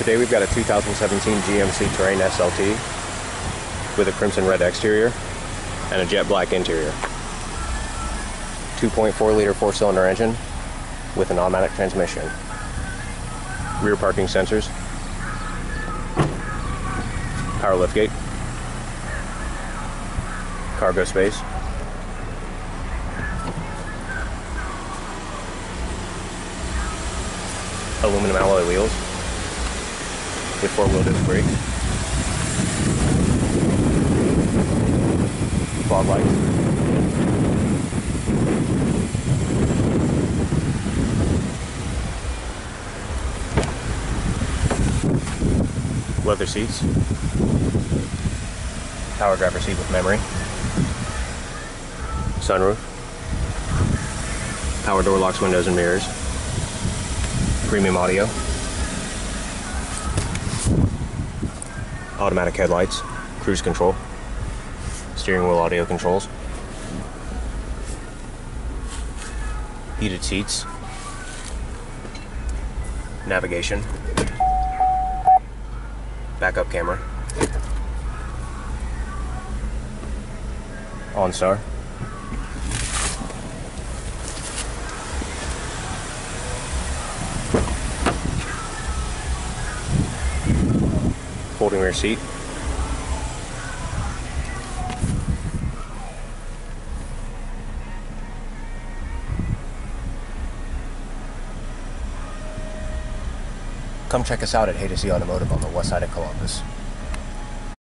Today we've got a 2017 GMC Terrain SLT with a crimson red exterior and a jet black interior. 2.4 liter four cylinder engine with an automatic transmission. Rear parking sensors. Power liftgate. Cargo space. Aluminum alloy wheels four-wheel disc brakes. Fog lights. Leather seats. Power driver seat with memory. Sunroof. Power door locks, windows, and mirrors. Premium audio. Automatic headlights, cruise control, steering wheel audio controls, heated seats, navigation, backup camera, OnStar, folding rear seat. Come check us out at Haydocy Automotive on the west side of Columbus.